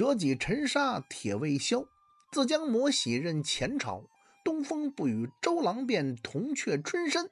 折戟沉沙铁未销。自将磨洗任前朝，东风不与周郎便，铜雀春深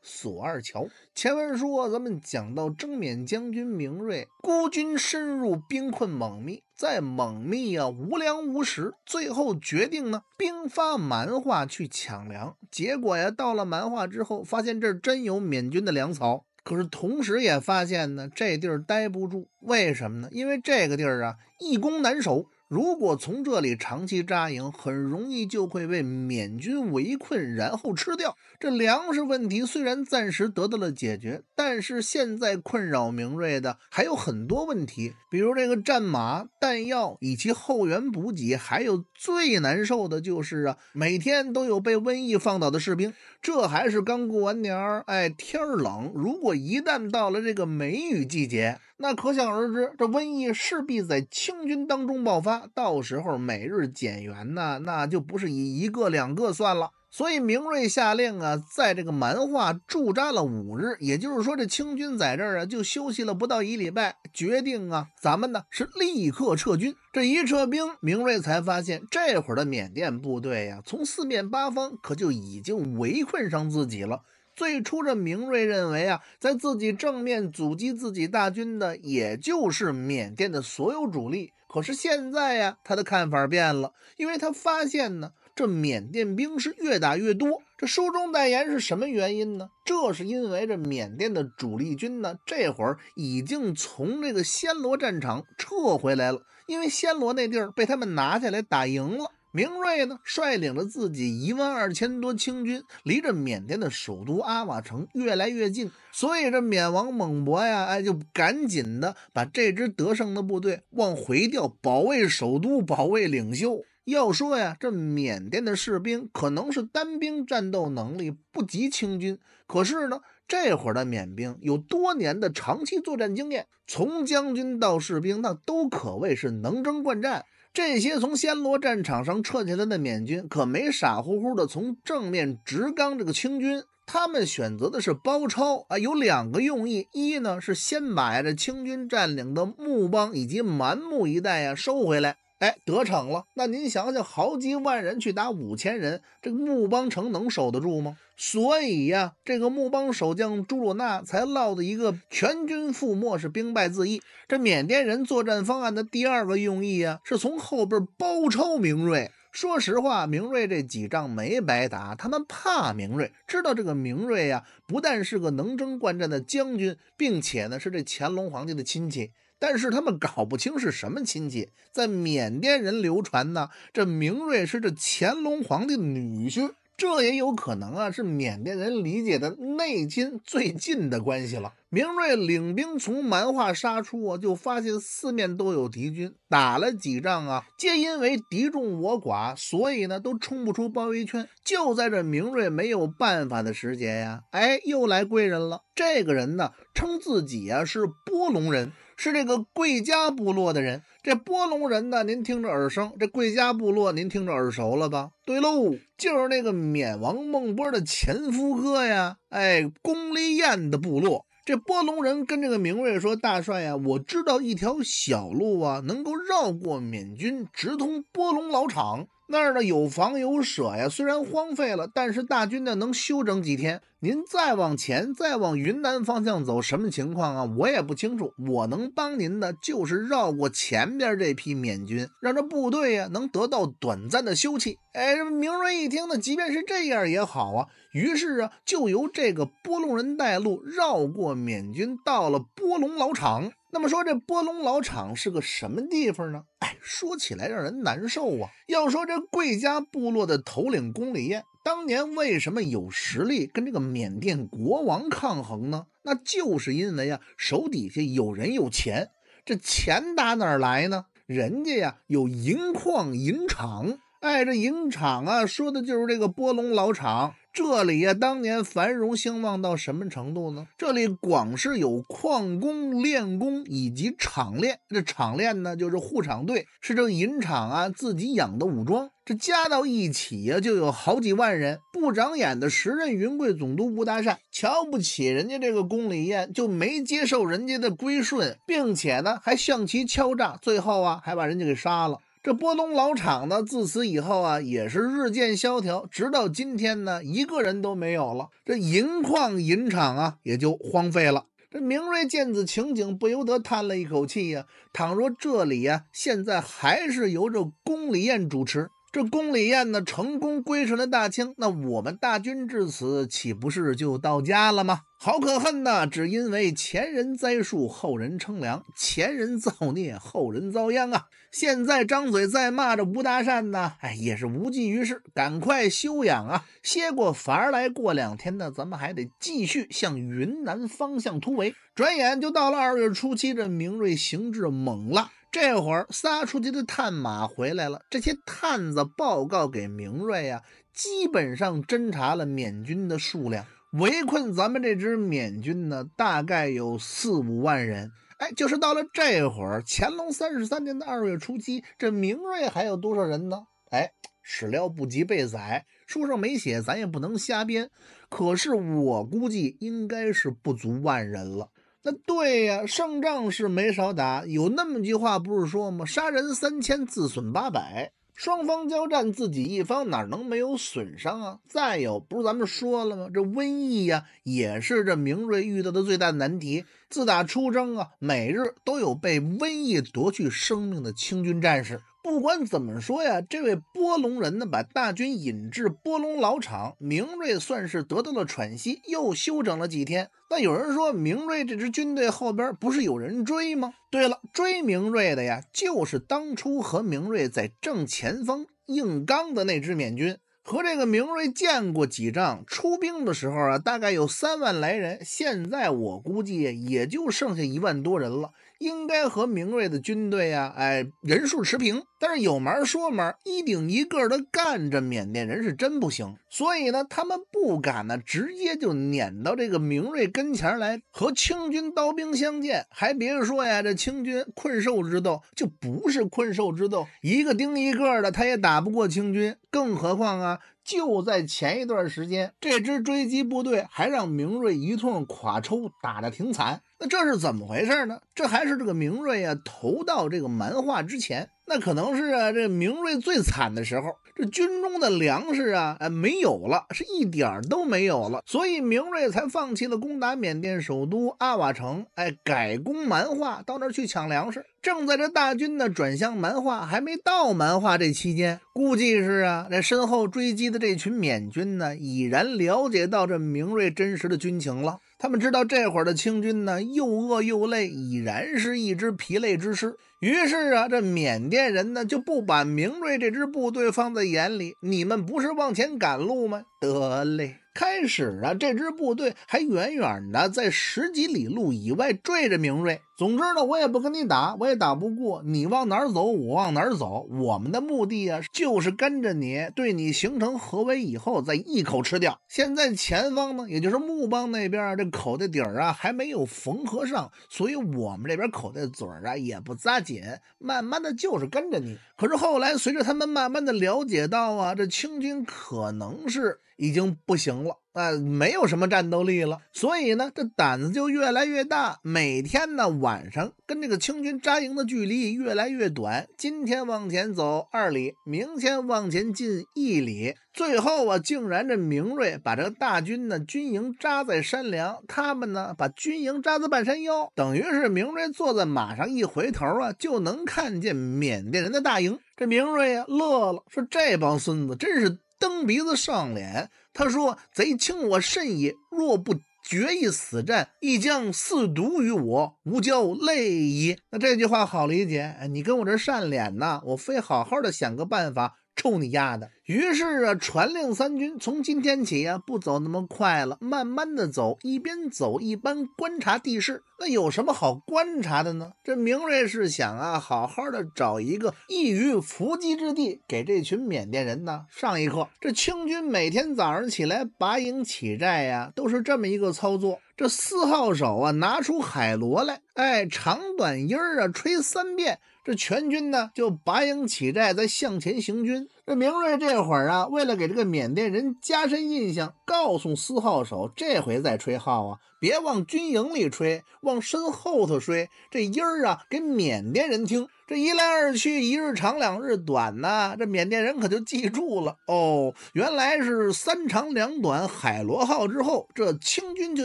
锁二乔。前文说，咱们讲到征缅将军明瑞孤军深入兵困蒙密，在蒙密啊无粮无食，最后决定呢兵发蛮化去抢粮。结果呀，到了蛮化之后，发现这儿真有缅军的粮草。可是同时也发现呢，这地儿待不住。为什么呢？因为这个地儿啊易攻难守。如果从这里长期扎营，很容易就会被缅军围困，然后吃掉。这粮食问题虽然暂时得到了解决，但是现在困扰明瑞的还有很多问题，比如这个战马、弹药以及后援补给，还有最难受的就是啊，每天都有被瘟疫放倒的士兵。这还是刚过完年儿，哎，天儿冷。如果一旦到了这个梅雨季节，那可想而知，这瘟疫势必在清军当中爆发，到时候每日减员呢，那就不是以一个两个算了。所以明瑞下令啊，在这个蛮化驻扎了五日，也就是说，这清军在这儿啊就休息了不到一礼拜，决定啊，咱们呢是立刻撤军。这一撤兵，明瑞才发现，这会儿的缅甸部队呀，从四面八方可就已经围困上自己了。最初，这明瑞认为啊，在自己正面阻击自己大军的，也就是缅甸的所有主力。可是现在呀，他的看法变了，因为他发现呢，这缅甸兵是越打越多。这书中代言是什么原因呢？这是因为这缅甸的主力军呢，这会儿已经从这个暹罗战场撤回来了，因为暹罗那地儿被他们拿下来打赢了。明瑞呢，率领着自己一万二千多清军，离着缅甸的首都阿瓦城越来越近，所以这缅王蒙博呀，哎，就赶紧的把这支得胜的部队往回调，保卫首都，保卫领袖。要说呀，这缅甸的士兵可能是单兵战斗能力不及清军，可是呢，这会儿的缅兵有多年的长期作战经验，从将军到士兵，那都可谓是能征惯战。这些从暹罗战场上撤下来的缅军，可没傻乎乎的从正面直刚这个清军，他们选择的是包抄啊，有两个用意：一呢是先把这清军占领的木邦以及蛮木一带呀收回来。哎，得逞了！那您想想，好几万人去打五千人，这个木邦城能守得住吗？所以呀，这个木邦守将朱鲁纳才落得一个全军覆没，是兵败自缢。这缅甸人作战方案的第二个用意啊，是从后边包抄明瑞。说实话，明瑞这几仗没白打，他们怕明瑞，知道这个明瑞呀，不但是个能征惯战的将军，并且呢是这乾隆皇帝的亲戚。但是他们搞不清是什么亲戚，在缅甸人流传呢，这明瑞是这乾隆皇帝的女婿，这也有可能啊，是缅甸人理解的内亲最近的关系了。明瑞领兵从蛮化杀出啊，就发现四面都有敌军，打了几仗啊，皆因为敌众我寡，所以呢都冲不出包围圈。就在这明瑞没有办法的时节呀，哎，又来贵人了。这个人呢，称自己啊是波隆人。是这个贵家部落的人，这波隆人呢，您听着耳生；这贵家部落，您听着耳熟了吧？对喽，就是那个缅王孟波的前夫哥呀，哎，龚离燕的部落。这波隆人跟这个明瑞说：“大帅呀，我知道一条小路啊，能够绕过缅军，直通波隆老场。”那儿呢有房有舍呀，虽然荒废了，但是大军呢能休整几天。您再往前，再往云南方向走，什么情况啊？我也不清楚。我能帮您的就是绕过前边这批缅军，让这部队呀能得到短暂的休憩。哎，明瑞一听呢，即便是这样也好啊。于是啊，就由这个波隆人带路，绕过缅军，到了波隆老场。那么说，这波隆老场是个什么地方呢？哎，说起来让人难受啊。要说这贵家部落的头领公里燕，当年为什么有实力跟这个缅甸国王抗衡呢？那就是因为呀，手底下有人有钱。这钱打哪儿来呢？人家呀有银矿银厂。哎，这银厂啊，说的就是这个波隆老厂。这里呀，当年繁荣兴旺到什么程度呢？这里光是有矿工、炼工以及厂练。这厂练呢，就是护厂队，是这银厂啊自己养的武装。这加到一起呀，就有好几万人。不长眼的时任云贵总督吴大善瞧不起人家这个宫里宴，就没接受人家的归顺，并且呢，还向其敲诈，最后啊，还把人家给杀了。这波东老厂呢，自此以后啊，也是日渐萧条，直到今天呢，一个人都没有了。这银矿银厂啊，也就荒废了。这明瑞见此情景，不由得叹了一口气呀。倘若这里呀，现在还是由这宫里宴主持，这宫里宴呢，成功归顺了大清，那我们大军至此，岂不是就到家了吗？好可恨呐！只因为前人栽树，后人乘凉；前人造孽，后人遭殃啊！现在张嘴再骂这吴大善呢，哎，也是无济于事。赶快休养啊，歇过乏来。过两天呢，咱们还得继续向云南方向突围。转眼就到了二月初七，这明瑞行至猛了。这会儿撒出去的探马回来了，这些探子报告给明瑞啊，基本上侦查了缅军的数量。围困咱们这支缅军呢，大概有四五万人。哎，就是到了这会儿，乾隆三十三年的二月初七，这明瑞还有多少人呢？哎，史料不及被宰，书上没写，咱也不能瞎编。可是我估计应该是不足万人了。那对呀，胜仗是没少打，有那么句话不是说吗？杀人三千，自损八百。双方交战，自己一方哪能没有损伤啊？再有，不是咱们说了吗？这瘟疫呀，也是这明瑞遇到的最大难题。自打出征啊，每日都有被瘟疫夺去生命的清军战士。不管怎么说呀，这位波隆人呢，把大军引至波隆老场，明瑞算是得到了喘息，又休整了几天。那有人说，明瑞这支军队后边不是有人追吗？对了，追明瑞的呀，就是当初和明瑞在正前方硬刚的那支缅军，和这个明瑞见过几仗，出兵的时候啊，大概有三万来人，现在我估计也就剩下一万多人了。应该和明瑞的军队呀，哎，人数持平。但是有门说门，一顶一个的干着缅甸人是真不行。所以呢，他们不敢呢，直接就撵到这个明瑞跟前来和清军刀兵相见。还别说呀，这清军困兽之斗就不是困兽之斗，一个盯一个的，他也打不过清军。更何况啊，就在前一段时间，这支追击部队还让明瑞一通垮抽，打得挺惨。那这是怎么回事呢？这还是这个明瑞啊投到这个蛮化之前，那可能是啊这明瑞最惨的时候，这军中的粮食啊哎没有了，是一点都没有了，所以明瑞才放弃了攻打缅甸首都阿瓦城，哎改攻蛮化，到那儿去抢粮食。正在这大军呢转向蛮化，还没到蛮化这期间，估计是啊这身后追击的这群缅军呢已然了解到这明瑞真实的军情了。他们知道这会儿的清军呢，又饿又累，已然是一支疲累之师。于是啊，这缅甸人呢就不把明瑞这支部队放在眼里。你们不是往前赶路吗？得嘞。开始啊，这支部队还远远的在十几里路以外追着明瑞。总之呢，我也不跟你打，我也打不过。你往哪儿走，我往哪儿走。我们的目的啊，就是跟着你，对你形成合围以后，再一口吃掉。现在前方呢，也就是木邦那边，这口袋底儿啊还没有缝合上，所以我们这边口袋嘴儿啊也不扎紧，慢慢的就是跟着你。可是后来，随着他们慢慢的了解到啊，这清军可能是。已经不行了啊，没有什么战斗力了，所以呢，这胆子就越来越大。每天呢，晚上跟这个清军扎营的距离越来越短，今天往前走二里，明天往前进一里，最后啊，竟然这明瑞把这个大军呢军营扎在山梁，他们呢把军营扎在半山腰，等于是明瑞坐在马上一回头啊，就能看见缅甸人的大营。这明瑞啊乐了，说这帮孙子真是。蹬鼻子上脸，他说：“贼轻我甚也，若不决一死战，亦将四毒于我，无交累矣。”那这句话好理解，你跟我这善脸呢，我非好好的想个办法臭你丫的！于是啊，传令三军从今天起呀，不走那么快了，慢慢的走，一边走一边观察地势。那有什么好观察的呢？这明瑞是想啊，好好的找一个易于伏击之地，给这群缅甸人呢上一课。这清军每天早上起来拔营起寨呀，都是这么一个操作。这四号手啊，拿出海螺来，哎，长短音儿啊，吹三遍。这全军呢就拔营起寨，再向前行军。这明瑞这会儿啊，为了给这个缅甸人加深印象，告诉四号手，这回再吹号啊，别往军营里吹，往身后头吹，这音儿啊给缅甸人听。这一来二去，一日长两日短呐，这缅甸人可就记住了哦，原来是三长两短海螺号之后，这清军就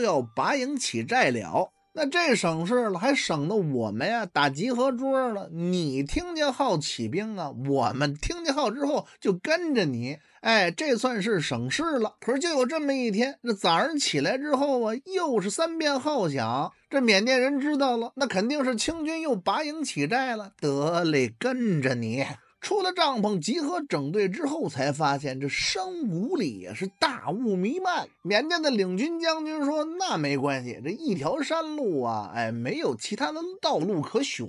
要拔营起寨了。那这省事了，还省得我们呀打集合桌了。你听见号起兵啊，我们听见号之后就跟着你。哎，这算是省事了。可是就有这么一天，这早上起来之后啊，又是三遍号响。这缅甸人知道了，那肯定是清军又拔营起寨了。得嘞，跟着你。出了帐篷，集合整队之后，才发现这山谷里也是大雾弥漫。缅甸的领军将军说：“那没关系，这一条山路啊，哎，没有其他的道路可选。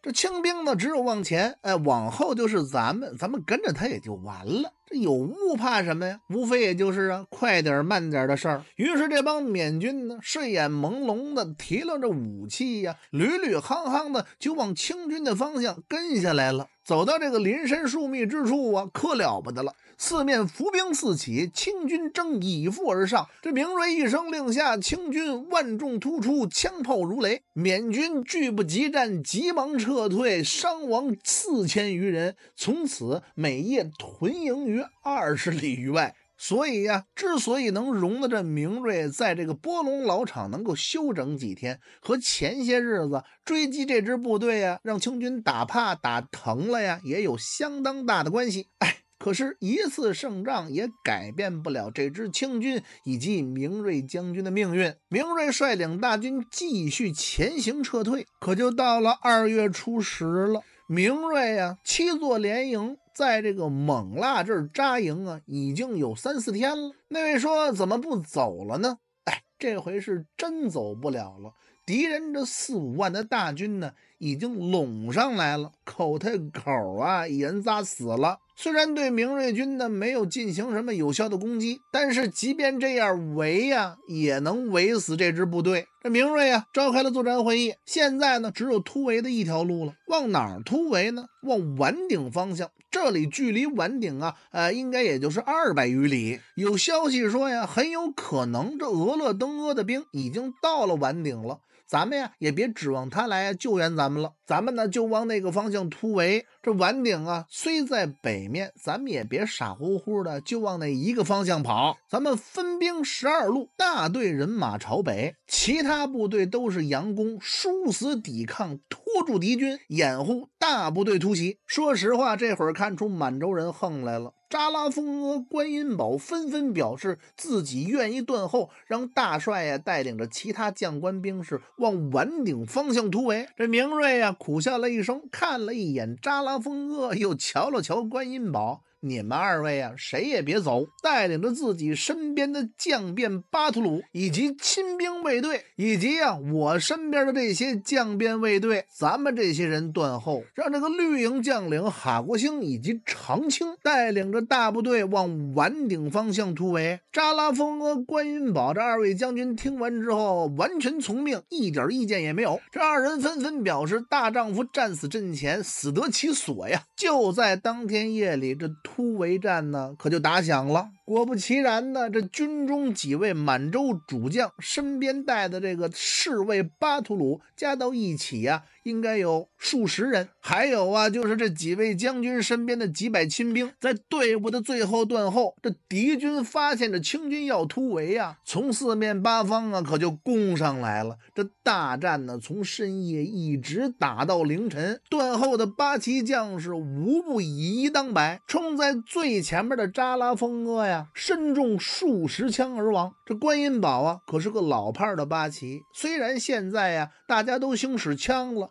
这清兵呢，只有往前，哎，往后就是咱们，咱们跟着他也就完了。这有雾怕什么呀？无非也就是啊，快点慢点的事儿。于是这帮缅军呢，睡眼朦胧的提了这武器呀，屡屡夯夯的就往清军的方向跟下来了。”走到这个林深树密之处啊，可了不得了！四面伏兵四起，清军正以赴而上。这明瑞一声令下，清军万众突出，枪炮如雷。缅军拒不急战，急忙撤撤退，伤亡四千余人。从此每夜屯营于二十里余外。所以呀，之所以能容得这明锐在这个波隆老场能够休整几天，和前些日子追击这支部队呀，让清军打怕打疼了呀，也有相当大的关系。哎，可是，一次胜仗也改变不了这支清军以及明瑞将军的命运。明瑞率领大军继续前行撤退，可就到了二月初十了。明瑞啊，七座连营。在这个勐腊这儿扎营啊，已经有三四天了。那位说怎么不走了呢？哎，这回是真走不了了。敌人这四五万的大军呢，已经拢上来了，口太口啊，一人扎死了。虽然对明瑞军呢没有进行什么有效的攻击，但是即便这样围呀，也能围死这支部队。这明瑞啊，召开了作战会议，现在呢只有突围的一条路了。往哪儿突围呢？往碗顶方向。这里距离碗顶啊，呃，应该也就是二百余里。有消息说呀，很有可能这俄勒登阿的兵已经到了碗顶了。咱们呀，也别指望他来救援咱们了。咱们呢，就往那个方向突围。这完顶啊，虽在北面，咱们也别傻乎乎的就往那一个方向跑。咱们分兵十二路，大队人马朝北，其他部队都是佯攻，殊死抵抗，拖住敌军，掩护大部队突袭。说实话，这会儿看出满洲人横来了。扎拉风阿、观音宝纷纷表示自己愿意断后，让大帅呀带领着其他将官兵士往碗顶方向突围。这明瑞呀苦笑了一声，看了一眼扎拉风阿，又瞧了瞧观音宝。你们二位啊，谁也别走，带领着自己身边的将变巴图鲁以及亲兵卫队，以及啊我身边的这些将变卫队，咱们这些人断后，让这个绿营将领哈国兴以及长青带领着大部队往完顶方向突围。扎拉丰和关云宝这二位将军听完之后，完全从命，一点意见也没有。这二人纷纷表示，大丈夫战死阵前，死得其所呀！就在当天夜里，这。突围战呢，可就打响了。果不其然呢，这军中几位满洲主将身边带的这个侍卫巴图鲁加到一起呀，应该有数十人。还有啊，就是这几位将军身边的几百亲兵，在队伍的最后断后。这敌军发现这清军要突围呀，从四面八方啊，可就攻上来了。这大战呢，从深夜一直打到凌晨。断后的八旗将士无不以一当百，冲在最前面的扎拉丰哥呀。身中数十枪而亡。这观音宝啊，可是个老派的八旗。虽然现在呀，大家都兴使枪了。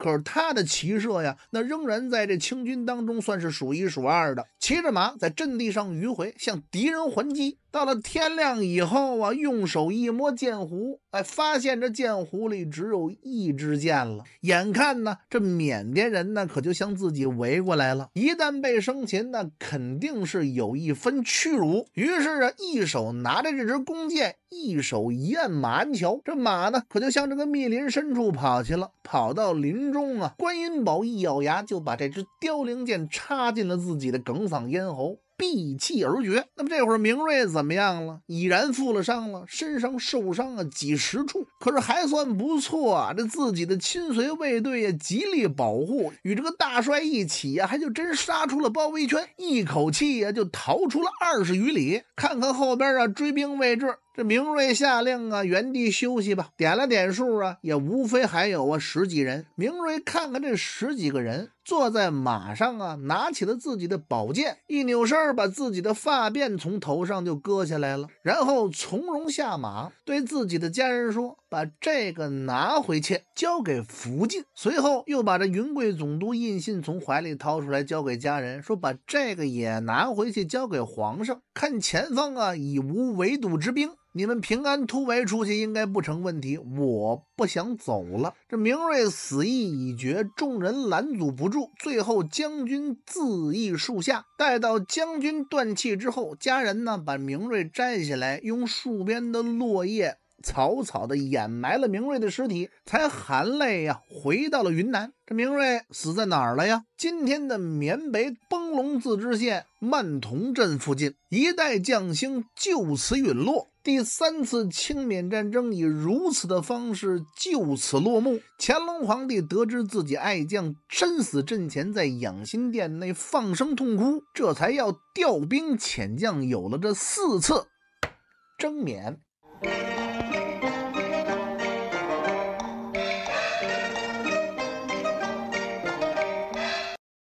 可是他的骑射呀，那仍然在这清军当中算是数一数二的。骑着马在阵地上迂回，向敌人还击。到了天亮以后啊，用手一摸剑壶，哎，发现这剑壶里只有一支箭了。眼看呢，这缅甸人呢，可就向自己围过来了。一旦被生擒，那肯定是有一分屈辱。于是啊，一手拿着这支弓箭，一手一按马鞍桥，这马呢，可就向这个密林深处跑去了。跑到林中啊，观音宝一咬牙，就把这支凋零剑插进了自己的哽嗓咽喉。闭气而绝。那么这会儿明瑞怎么样了？已然负了伤了，身上受伤啊几十处，可是还算不错啊。这自己的亲随卫队呀，极力保护，与这个大帅一起呀，还就真杀出了包围圈，一口气呀就逃出了二十余里。看看后边啊，追兵位置。这明瑞下令啊，原地休息吧。点了点数啊，也无非还有啊十几人。明瑞看看这十几个人，坐在马上啊，拿起了自己的宝剑，一扭身把自己的发辫从头上就割下来了，然后从容下马，对自己的家人说：“把这个拿回去，交给福晋。”随后又把这云贵总督印信从怀里掏出来，交给家人，说：“把这个也拿回去，交给皇上。看前方啊，已无围堵之兵。”你们平安突围出去应该不成问题，我不想走了。这明瑞死意已决，众人拦阻不住，最后将军自缢树下。待到将军断气之后，家人呢把明瑞摘下来，用树边的落叶草草的掩埋了明瑞的尸体，才含泪呀回到了云南。这明瑞死在哪儿了呀？今天的缅北崩龙自治县曼同镇附近，一代将星就此陨落。第三次清缅战争以如此的方式就此落幕。乾隆皇帝得知自己爱将身死阵前，在养心殿内放声痛哭，这才要调兵遣将，有了这四次征缅。